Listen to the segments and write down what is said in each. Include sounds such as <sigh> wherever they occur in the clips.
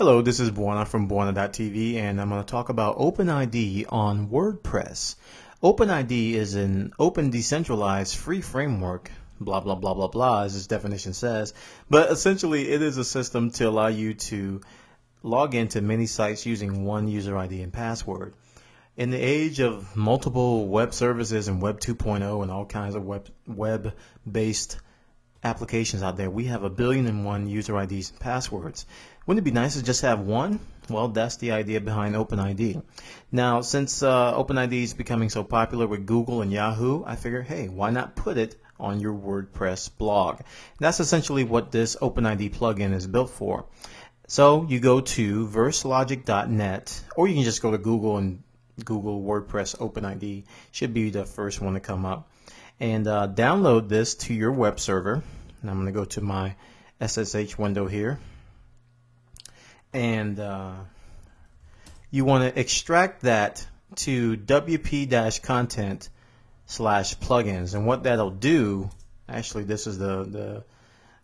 Hello, this is Bwana from Bwana.tv and I'm going to talk about OpenID on WordPress. OpenID is an open decentralized free framework, blah blah blah blah blah as its definition says, but essentially it is a system to allow you to log into many sites using one user ID and password. In the age of multiple web services and Web 2.0 and all kinds of web web based applications out there, we have a billion and one user IDs and passwords. Wouldn't it be nice to just have one? Well, that's the idea behind OpenID. Now, since uh, OpenID is becoming so popular with Google and Yahoo, I figure, hey, why not put it on your WordPress blog? And that's essentially what this OpenID plugin is built for. So you go to verselogic.net, or you can just go to Google and Google WordPress OpenID. Should be the first one to come up and uh, download this to your web server. And I'm going to go to my SSH window here. And uh, you want to extract that to wp-content slash plugins. And what that'll do, actually this is the, the,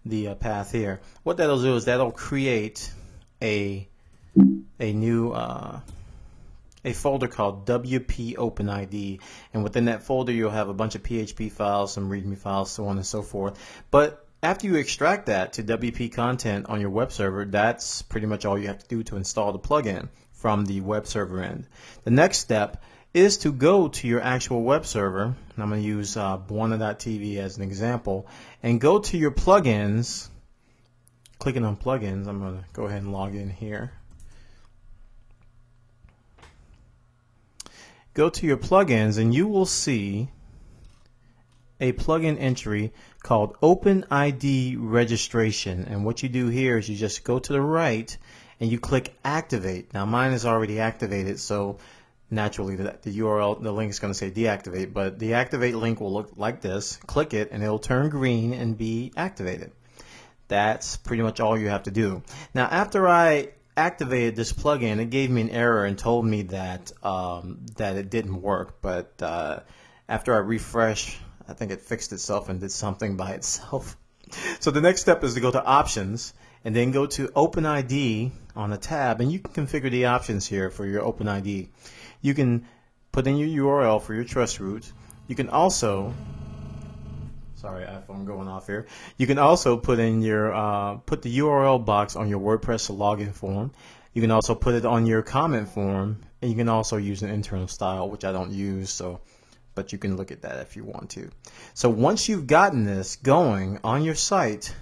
the uh, path here. What that'll do is that'll create a, a new uh, a folder called WP OpenID, and within that folder you'll have a bunch of PHP files, some README files, so on and so forth. But after you extract that to WP content on your web server, that's pretty much all you have to do to install the plugin from the web server end. The next step is to go to your actual web server, and I'm going to use uh, Bwana.tv as an example, and go to your plugins. Clicking on plugins, I'm going to go ahead and log in here. Go to your plugins and you will see a plugin entry called OpenID registration. And what you do here is you just go to the right and you click activate. Now mine is already activated so naturally the, the URL the link is going to say deactivate but the activate link will look like this. Click it and it'll turn green and be activated. That's pretty much all you have to do. Now after I activated this plugin, it gave me an error and told me that um, that it didn't work. But uh, after I refresh, I think it fixed itself and did something by itself. <laughs> so the next step is to go to Options and then go to OpenID on the tab, and you can configure the options here for your OpenID. You can put in your URL for your trust root. You can also sorry iPhone going off here. You can also put in your uh, put the URL box on your WordPress login form. You can also put it on your comment form, and you can also use an internal style, which I don't use, so but you can look at that if you want to. So once you've gotten this going on your site,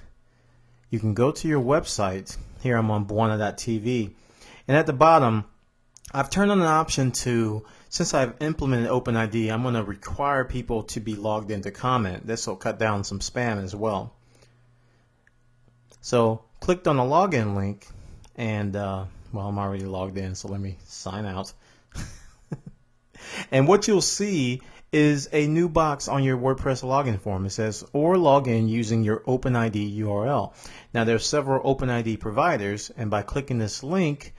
you can go to your website. Here I'm on Bwana.tv, and at the bottom, I've turned on an option to since I've implemented OpenID, I'm going to require people to be logged in to comment. This will cut down some spam as well. So clicked on the login link and uh, well I'm already logged in so let me sign out. <laughs> and what you'll see is a new box on your WordPress login form. It says or log in using your OpenID URL. Now there are several OpenID providers and by clicking this link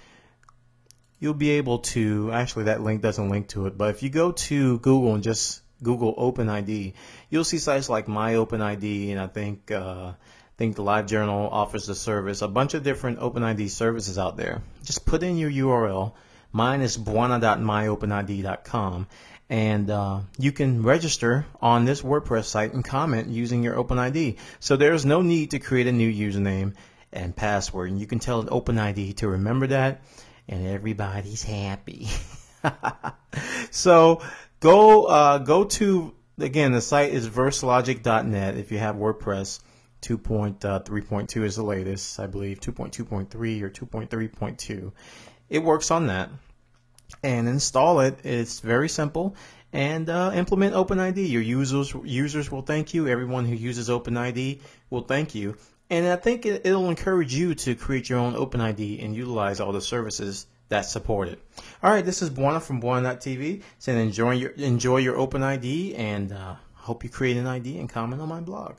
you'll be able to, actually that link doesn't link to it, but if you go to Google and just Google OpenID, you'll see sites like My OpenID and I think uh, I think the LiveJournal offers the service, a bunch of different OpenID services out there. Just put in your URL. Mine is bwana.myopenid.com and uh, you can register on this WordPress site and comment using your OpenID. So there's no need to create a new username and password. And you can tell an OpenID to remember that and everybody's happy. <laughs> so go uh, go to again the site is verselogic.net if you have WordPress. 2.3.2 uh, is the latest I believe. 2.2.3 or 2.3.2 it works on that. And install it. It's very simple. And uh, implement OpenID your users users will thank you. Everyone who uses OpenID will thank you and I think it, will encourage you to create your own OpenID and utilize all the services that support it. All right, this is Bwana from Bwana.tv saying enjoy your enjoy your OpenID and uh, hope you create an ID and comment on my blog.